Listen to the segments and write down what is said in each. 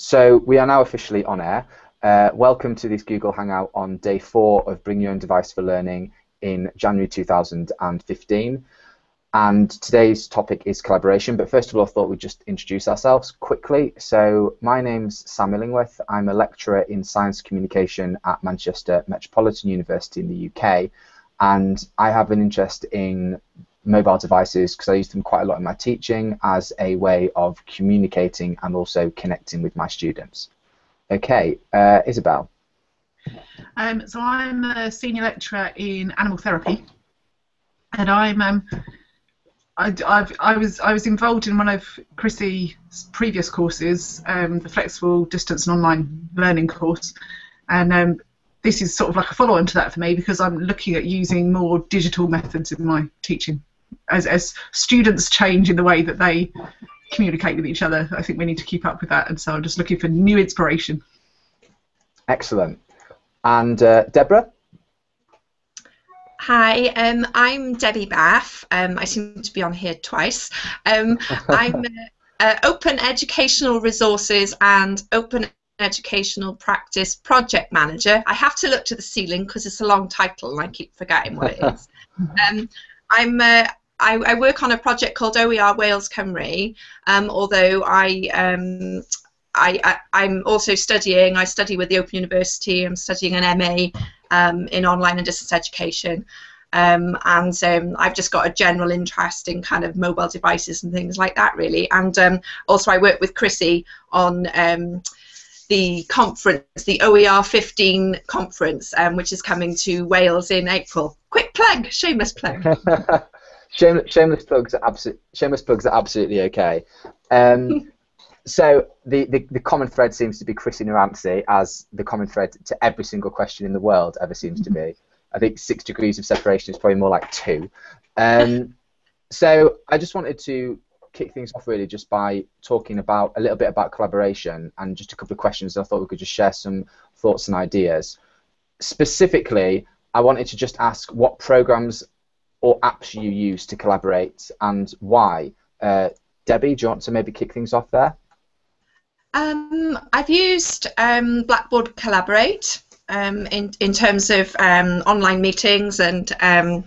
so we are now officially on air. Uh, welcome to this Google Hangout on day four of Bring Your Own Device for Learning in January 2015. And today's topic is collaboration. But first of all, I thought we'd just introduce ourselves quickly. So my name's Sam Illingworth. I'm a lecturer in science communication at Manchester Metropolitan University in the UK. And I have an interest in mobile devices because I use them quite a lot in my teaching as a way of communicating and also connecting with my students. Okay, uh, Isabel. Um, so I'm a senior lecturer in animal therapy, and I'm um, I, I've, I was I was involved in one of Chrissi's previous courses, um, the flexible distance and online learning course, and um, this is sort of like a follow-on to that for me because I'm looking at using more digital methods in my teaching. As, as students change in the way that they communicate with each other, I think we need to keep up with that, and so I'm just looking for new inspiration. Excellent. And uh, Deborah? Hi, um, I'm Debbie Baff. Um, I seem to be on here twice. Um, I'm uh, Open Educational Resources and Open Educational Practice Project Manager. I have to look to the ceiling because it's a long title and I keep forgetting what it is. Um, I'm uh, I, I, work on a project called OER Wales Cymru, um, although I um, I, am also studying, I study with the Open University, I'm studying an MA um, in online and distance education. Um, and um, I've just got a general interest in kind of mobile devices and things like that, really. And um, also, I work with Chrissi on the conference, the OER 15 conference, which is coming to Wales in April. Quick plug, shameless plug. shameless, shameless plugs are absolutely shameless plugs are absolutely okay. Um, so the, the, the, common thread seems to be Chrissi Nerantzi as the common thread to every single question in the world ever seems to be. I think six degrees of separation is probably more like two. Um, so I just wanted to kick things off really just by talking about a little bit about collaboration and just a couple of questions. I thought we could just share some thoughts and ideas. Specifically, I wanted to just ask what programs or apps you use to collaborate and why. Uh, Debbie, do you want to maybe kick things off there? Um, I've used um, Blackboard Collaborate um, in, in terms of um, online meetings and um,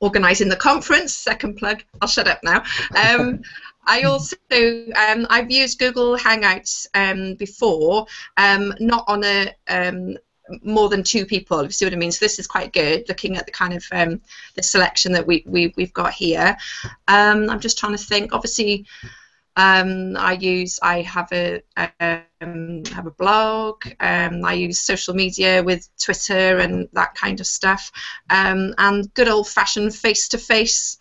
organising the conference. Second plug. I'll shut up now. Um, I also I've used Google Hangouts before, not on a more than two people. If you see what I mean. So this is quite good. Looking at the kind of the selection that we, we we've got here. I'm just trying to think. Obviously. Um, I use I have a um, have a blog. Um, I use social media with Twitter and that kind of stuff. Um, and good old fashioned face to face,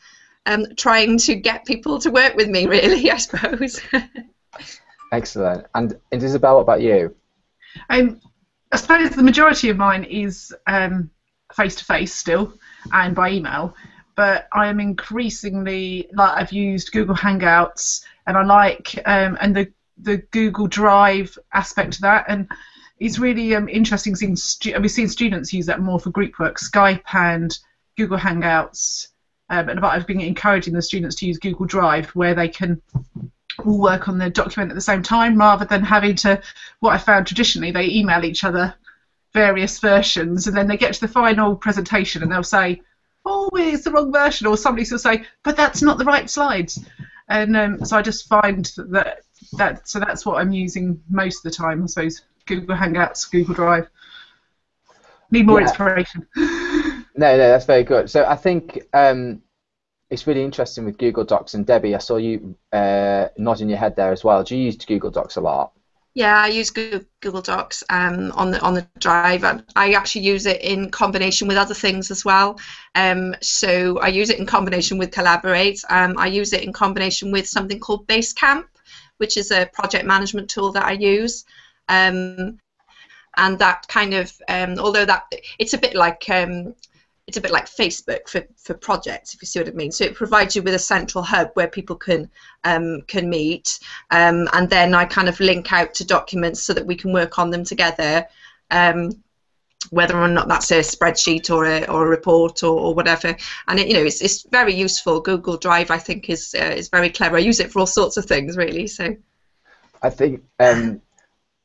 trying to get people to work with me. Really, I suppose. Excellent. And, and Isabel, what about you? Um, I suppose the majority of mine is face to face still, and by email. But I am increasingly like I've used Google Hangouts and I like um, and the the Google Drive aspect of that, and it's really um, interesting seeing stu- we've seen students use that more for group work, Skype and Google Hangouts, um, and I've been encouraging the students to use Google Drive where they can all work on the document at the same time rather than having to what I found traditionally they email each other various versions and then they get to the final presentation and they'll say oh it's the wrong version or somebody will say but that's not the right slides and um, so I just find that that so that's what I'm using most of the time. I suppose Google Hangouts, Google Drive. Need more yeah. inspiration. no, no, that's very good. So I think um, it's really interesting with Google Docs and Debbie. I saw you uh, nodding your head there as well. Do you use Google Docs a lot? Yeah, I use Google Docs um, on the on the drive. I actually use it in combination with other things as well. Um, so I use it in combination with Collaborate. Um, I use it in combination with something called Basecamp, which is a project management tool that I use. Um, and that kind of, um, although that it's a bit like um, it's a bit like Facebook for, for projects, if you see what I mean. So it provides you with a central hub where people can um, can meet, um, and then I kind of link out to documents so that we can work on them together. Um, whether or not that's a spreadsheet or a, or a report or, or whatever, and it, you know it's, it's very useful. Google Drive, I think, is uh, is very clever. I use it for all sorts of things, really. So, I think um,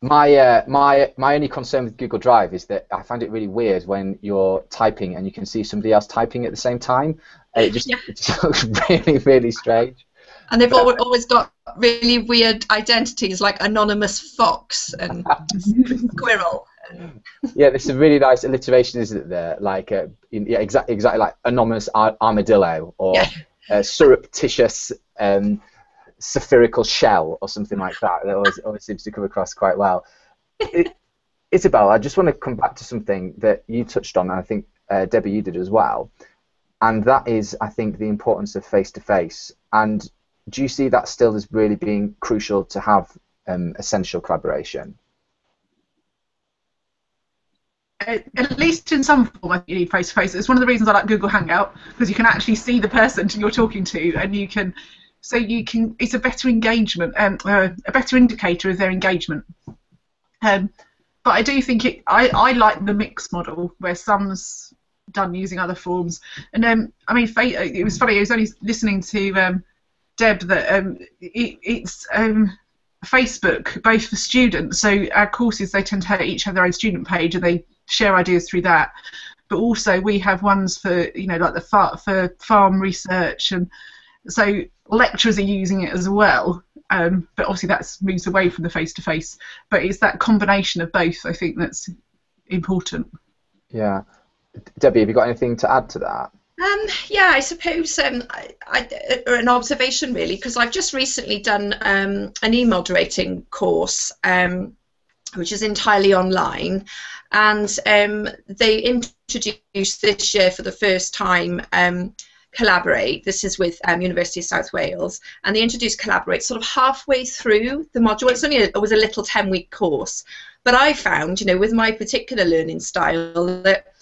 My uh, my my only concern with Google Drive is that I find it really weird when you're typing and you can see somebody else typing at the same time. It just, Yeah. it just looks really really strange. And they've always, always got really weird identities like Anonymous Fox and Squirrel. Yeah, there's some really nice alliteration, isn't there? Like uh, yeah, exactly exactly like anonymous ar- armadillo or Yeah. uh, surreptitious um, spherical shell or something like that. That always, always seems to come across quite well. It, Isabel, I just want to come back to something that you touched on, and I think uh, Debbie, you did as well, and that is, I think, the importance of face to face. And do you see that still as really being crucial to have um, essential collaboration? at at least in some form, you need face to face. It's one of the reasons I like Google Hangout because you can actually see the person you're talking to, and you can, so you can. It's a better engagement, um, uh, a better indicator of their engagement. Um, but I do think it. I, I like the mix model where some's done using other forms, and um, I mean, it was funny. I was only listening to um, Deb that um, it, it's um, Facebook both for students. So our courses they tend to each have their own student page, and they share ideas through that. But also we have ones for you know like the far, for farm research, and so lecturers are using it as well. Um, but obviously that's moves away from the face to face. But it's that combination of both I think that's important. Yeah. Debbie, have you got anything to add to that? Um, yeah, I suppose um, I, I, or an observation really, because I've just recently done um, an e-moderating course, um, which is entirely online, and um, they introduced this year for the first time um, Collaborate. This is with um, University of South Wales, and they introduced Collaborate sort of halfway through the module. It's only a, it was a little ten-week course, but I found, you know, with my particular learning style that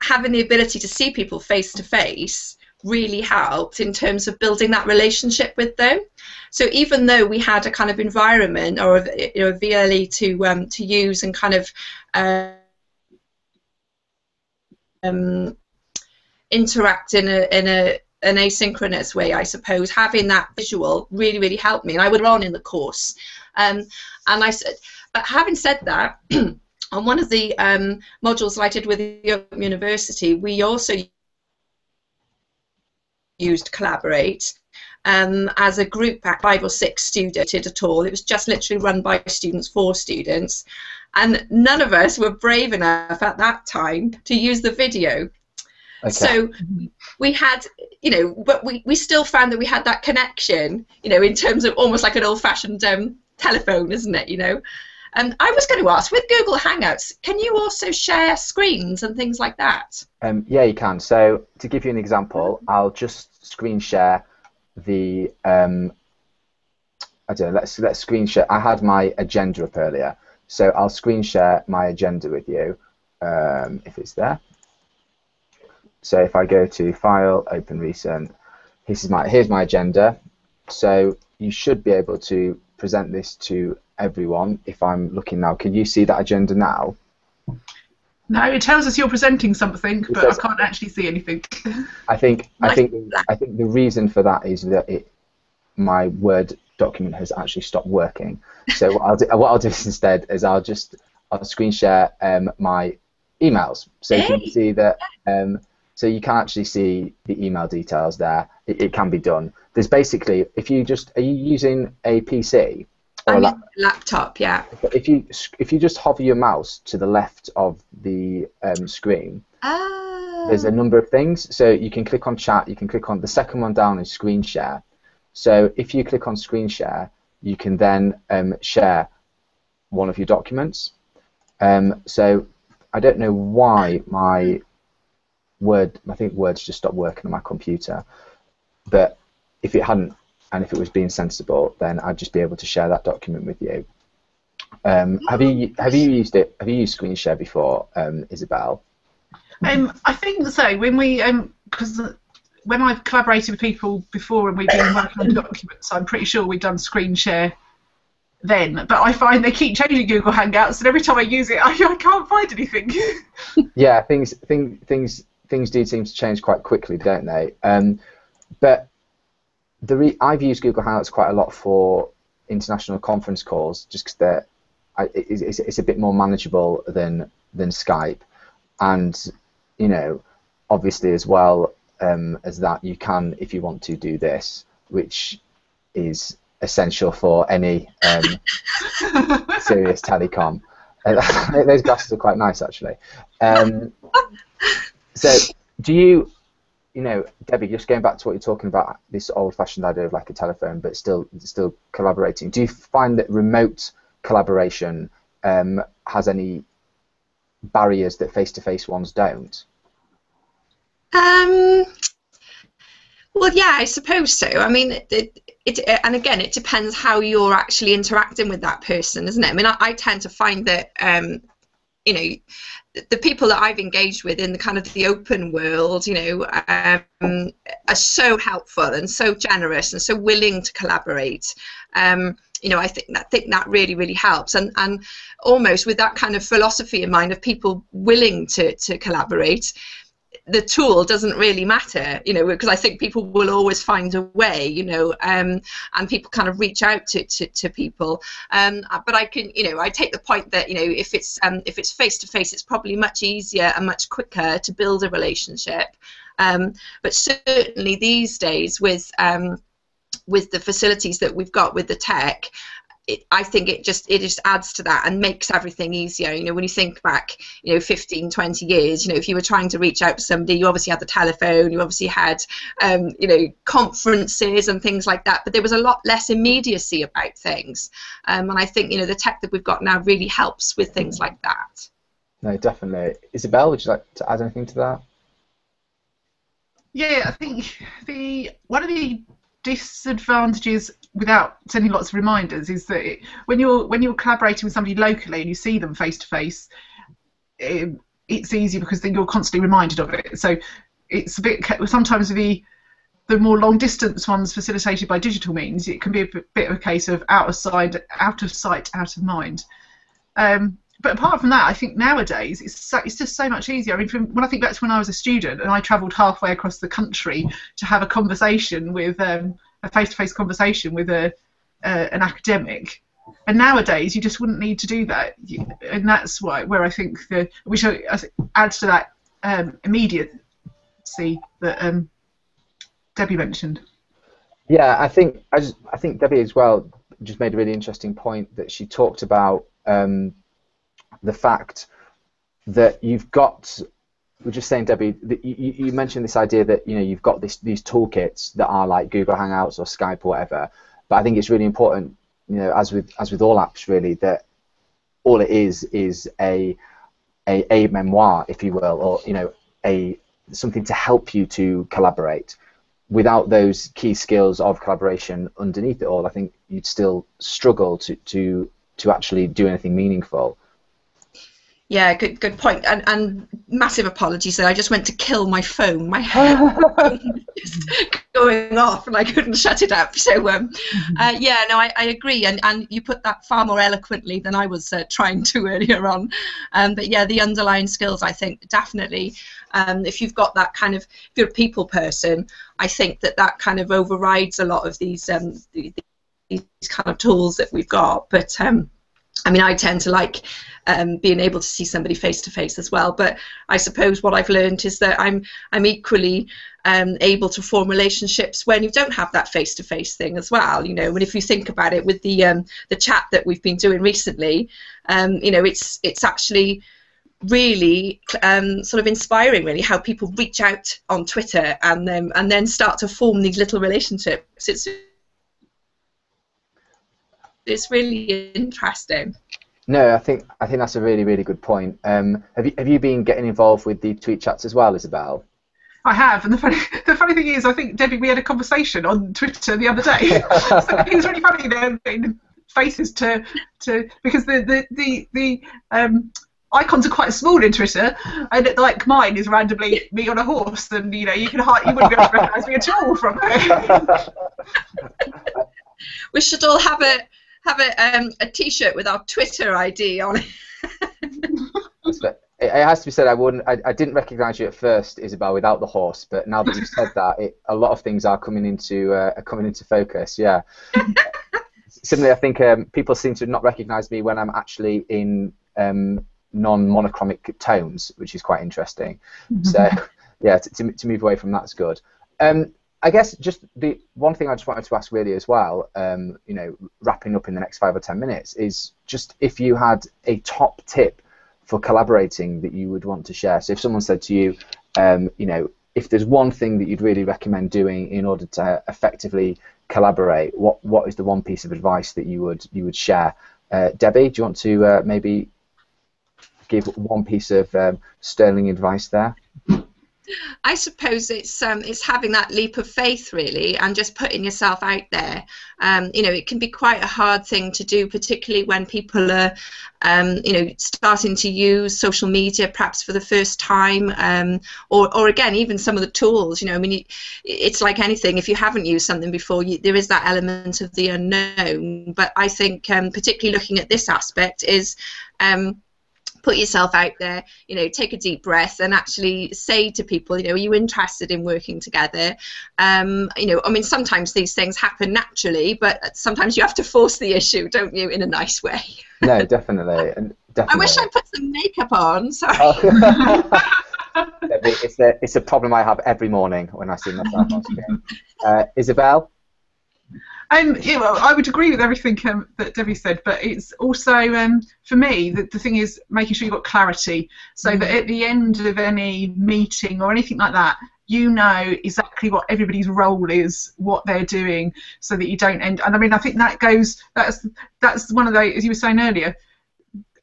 having the ability to see people face to face really helped in terms of building that relationship with them. So even though we had a kind of environment or a, you know, a VLE to um, to use and kind of um, interact in a in a an asynchronous way, I suppose, having that visual really really helped me, and I would run in the course. Um, and I said, but having said that. on one of the um, modules I did with the Open University, we also used Collaborate um, as a group at five or six students at all. It was just literally run by students for students. And none of us were brave enough at that time to use the video. Okay. So we had, you know, but we, we still found that we had that connection, you know, in terms of almost like an old fashioned um, telephone, isn't it, you know? And I was going to ask, with Google Hangouts, can you also share screens and things like that? Um, yeah, you can. So to give you an example, I'll just screen share the. Um, I don't know. Let's let's screen share. I had my agenda up earlier, so I'll screen share my agenda with you um, if it's there. So if I go to File, Open Recent, this is my here's my agenda. So you should be able to present this to everyone. If I'm looking now, can you see that agenda now? No, it tells us you're presenting something, but says- I can't actually see anything. I think I think. I think the reason for that is that it my Word document has actually stopped working. So what I'll do, what I'll do instead is I'll just I'll screen share um, my emails, so you can Hey. see that. Um, so you can actually see the email details there. It, it can be done. There's basically if you just are you using a PC or a I'm lap, a laptop, yeah. if you if you just hover your mouse to the left of the um, screen, Ah. there's a number of things. So you can click on chat, you can click on the second one down is screen share. So if you click on screen share, you can then um, share one of your documents. Um, so I don't know why my Word, I think Word's just stopped working on my computer. But if it hadn't, and if it was being sensible, then I'd just be able to share that document with you. Um, have you have you used it? Have you used screen share before, um, Isabel? Um, I think so. When we, because when I've collaborated with people before and we've been working on documents, I'm pretty sure we've done screen share then. But I find they keep changing Google Hangouts, and every time I use it, I, I can't find anything. Yeah, things thing, things things do seem to change quite quickly, don't they? Um, but the re- I've used Google Hangouts quite a lot for international conference calls, just because they're it's, it's a bit more manageable than than Skype, and you know, obviously as well um, as that, you can if you want to do this, which is essential for any um, serious telecom. Uh, those glasses are quite nice actually. Um, so, do you you know, Debbie, just going back to what you're talking about, this old-fashioned idea of like a telephone, but still, still collaborating. Do you find that remote collaboration um, has any barriers that face-to-face ones don't? Um. Well, yeah, I suppose so. I mean, it, it, it, and again, it depends how you're actually interacting with that person, isn't it? I mean, I, I tend to find that, um, you know, the people that I've engaged with in the kind of the open world, you know, um, are so helpful and so generous and so willing to collaborate. Um, you know, I think that think that really really helps, and and almost with that kind of philosophy in mind of people willing to to collaborate, the tool doesn't really matter, you know, because I think people will always find a way, you know, um, and people kind of reach out to, to, to people. Um, but I can, you know, I take the point that, you know, if it's um, if it's face to face, it's probably much easier and much quicker to build a relationship. Um, but certainly these days with um, with the facilities that we've got with the tech, it, I think it just it just adds to that and makes everything easier. You know, when you think back, you know, 15, 20 years, you know, if you were trying to reach out to somebody, you obviously had the telephone, you obviously had, um, you know, conferences and things like that, but there was a lot less immediacy about things. Um, and I think, you know, the tech that we've got now really helps with things like that. No, definitely. Isabel, would you like to add anything to that? Yeah, I think the one of the disadvantages without sending lots of reminders is that it, when you're when you're collaborating with somebody locally and you see them face to face, it's easy because then you're constantly reminded of it. So it's a bit sometimes the the more long distance ones facilitated by digital means, it can be a bit of a case of out of sight, out of sight, out of mind. Um, but apart from that, I think nowadays it's so, it's just so much easier. I mean, from, when I think back to when I was a student and I travelled halfway across the country to have a conversation with um, a face-to-face conversation with a uh, an academic, and nowadays you just wouldn't need to do that, and that's why where I think the which adds to that um, immediacy that um, Debbie mentioned. Yeah, I think I, just, I think Debbie as well just made a really interesting point that she talked about um, the fact that you've got we're just saying, Debbie, you, you, mentioned this idea that you know you've got this, these toolkits that are like Google Hangouts or Skype or whatever. But I think it's really important, you know, as with as with all apps, really, that all it is is a a, a memoir, if you will, or you know, a something to help you to collaborate. Without those key skills of collaboration underneath it all, I think you'd still struggle to to to actually do anything meaningful. Yeah, good good point. And, and massive apologies there. I just went to kill my phone. My phone just going off, and I couldn't shut it up. So um, uh, yeah, no, I, I agree. And and you put that far more eloquently than I was uh, trying to earlier on. Um, but yeah, the underlying skills, I think, definitely. Um, if you've got that kind of, if you're a people person, I think that that kind of overrides a lot of these um, these kind of tools that we've got. But um, I mean, I tend to like um, being able to see somebody face to face as well. But I suppose what I've learned is that I'm I'm equally um, able to form relationships when you don't have that face to face thing as well. You know, and if you think about it, with the um, the chat that we've been doing recently, um, you know, it's it's actually really um, sort of inspiring really how people reach out on Twitter and then and then start to form these little relationships. It's it's really interesting. No, I think I think that's a really really good point. Um, have you have you been getting involved with the tweet chats as well, Isabel? I have, and the funny the funny thing is, I think Debbie, we had a conversation on Twitter the other day. so it was really funny there faces to to because the the the, the um, icons are quite small in Twitter, and like mine is randomly me on a horse, and you know you can hardly, you wouldn't be able to recognise me at all from it. we should all have a have a um, a T-shirt with our Twitter ID on it. it has to be said, I wouldn't. I, I didn't recognise you at first, Isabel, without the horse. But now that you've said that, it, a lot of things are coming into uh, are coming into focus. Yeah. similarly, I think um, people seem to not recognise me when I'm actually in um, non-monochromic tones, which is quite interesting. So, yeah, to, to, to move away from that's good. Um, I guess just the one thing I just wanted to ask really as well, um, you know, wrapping up in the next five or ten minutes, is just if you had a top tip for collaborating that you would want to share. So if someone said to you, um, you know, if there's one thing that you'd really recommend doing in order to effectively collaborate, what what is the one piece of advice that you would you would share? Uh, Debbie, do you want to uh, maybe give one piece of um, sterling advice there? I suppose it's um, it's having that leap of faith really, and just putting yourself out there. Um, you know, it can be quite a hard thing to do, particularly when people are, um, you know, starting to use social media perhaps for the first time, um, or or again even some of the tools. You know, I mean, it's like anything. If you haven't used something before, you, there is that element of the unknown. But I think, um, particularly looking at this aspect, is um, put yourself out there you know take a deep breath and actually say to people you know are you interested in working together? Um, you know i mean sometimes these things happen naturally but sometimes you have to force the issue don't you in a nice way? No definitely. And definitely. i wish i put some makeup on sorry. Oh. it's a it's a problem i have every morning when i see myself on screen. Uh, isabel um, I would agree with everything um, that Debbie said, but it's also um, for me the, the thing is making sure you've got clarity, so mm. that at the end of any meeting or anything like that, you know exactly what everybody's role is, what they're doing, so that you don't end. And I mean, I think that goes. That's that's one of the as you were saying earlier,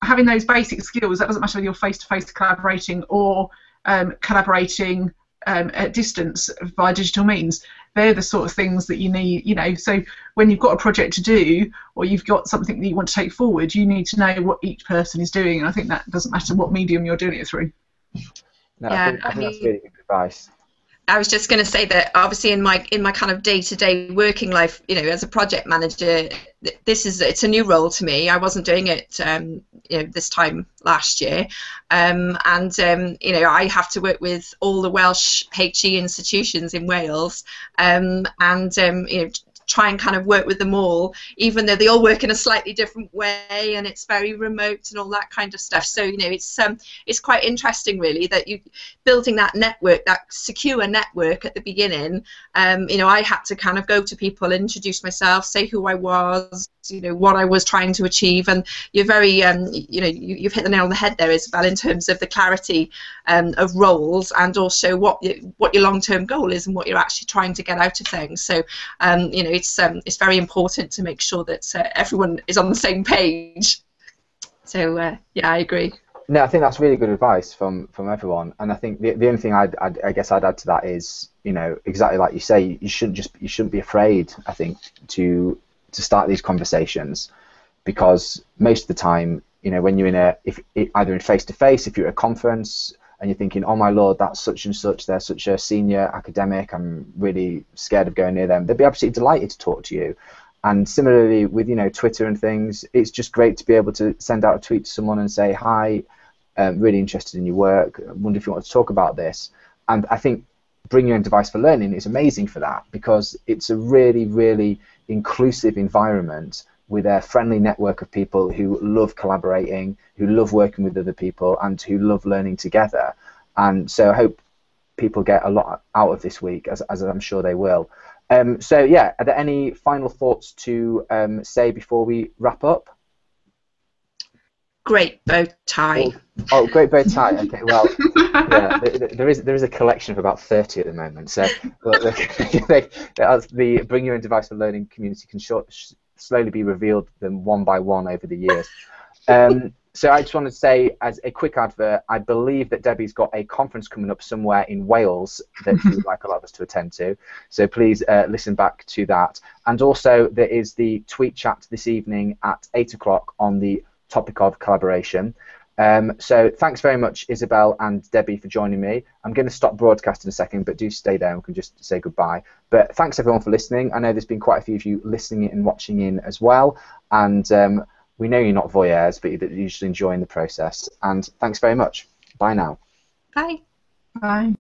having those basic skills. That doesn't matter whether you're face-to-face collaborating or um, collaborating um, at distance via digital means. They're the sort of things that you need, you know. So when you've got a project to do or you've got something that you want to take forward, you need to know what each person is doing. And I think that doesn't matter what medium you're doing it through. No, yeah, I think, I think I mean, that's really good advice. I was just going to say that obviously in my in my kind of day to day working life, you know, as a project manager, this is it's a new role to me. I wasn't doing it, um, you know, this time last year, um, and um, you know, I have to work with all the Welsh HE institutions in Wales, um, and um, you know try and kind of work with them all, even though they all work in a slightly different way and it's very remote and all that kind of stuff. So you know, it's um, it's quite interesting really that you building that network, that secure network at the beginning. Um, you know, I had to kind of go to people, introduce myself, say who I was, you know, what I was trying to achieve, and you're very, um, you know, you, have hit the nail on the head there, Isabel, in terms of the clarity um, of roles and also what what your long-term goal is and what you're actually trying to get out of things. So, um, you know, it's um, it's very important to make sure that uh, everyone is on the same page. So, uh, yeah, I agree. No, I think that's really good advice from, from everyone, and I think the, the only thing I'd, I'd, i guess I'd add to that is, you know, exactly like you say, you shouldn't just you shouldn't be afraid. I think to to start these conversations, because most of the time, you know, when you're in a if either in face to face, if you're at a conference and you're thinking, oh my lord, that's such and such, they're such a senior academic, I'm really scared of going near them. They'd be absolutely delighted to talk to you. And similarly with you know Twitter and things, it's just great to be able to send out a tweet to someone and say, hi, um, really interested in your work. I wonder if you want to talk about this. And I think bring your own device for learning is amazing for that because it's a really, really inclusive environment with a friendly network of people who love collaborating, who love working with other people, and who love learning together. And so I hope people get a lot out of this week, as, as I'm sure they will. Um, so yeah, are there any final thoughts to um, say before we wrap up? Great bow tie. Oh, oh great bow tie. Okay, well, yeah, there is there is a collection of about thirty at the moment. So the, the Bring Your Own Device for Learning community can short, slowly be revealed them one by one over the years. Um, so I just want to say, as a quick advert, I believe that Debbie's got a conference coming up somewhere in Wales that she would like a lot of us to attend to. So please uh, listen back to that. And also, there is the tweet chat this evening at 8 o'clock on the topic of collaboration. Um, so thanks very much, Isabel and Debbie, for joining me. I'm going to stop broadcasting a second, but do stay there and we can just say goodbye. But thanks everyone for listening. I know there's been quite a few of you listening and watching in as well, and um, we know you're not voyeurs, but you're usually enjoying the process. And thanks very much. Bye now. Bye. Bye.